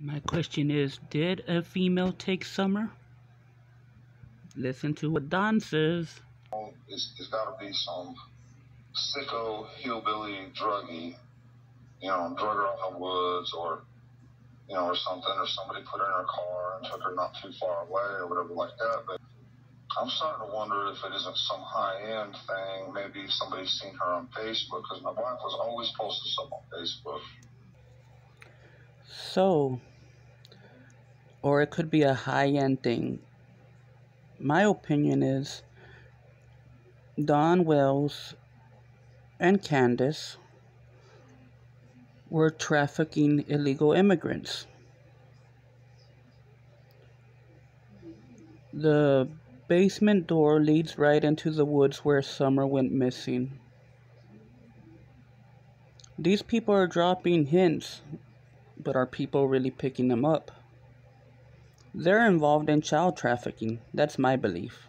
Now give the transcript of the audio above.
My question is Did a female take Summer? Listen to what Don says. It's, it's got to be some sicko hillbilly druggie, you know, drug her out in the woods or, you know, or something, or somebody put her in her car and took her not too far away or whatever like that. But I'm starting to wonder if it isn't some high end thing. Maybe somebody's seen her on Facebook because my wife was always posting stuff on Facebook. So, or it could be a high end thing. My opinion is Don Wells and Candus were trafficking illegal immigrants. The basement door leads right into the woods where Summer went missing. These people are dropping hints, but are people really picking them up? They're involved in child trafficking. That's my belief.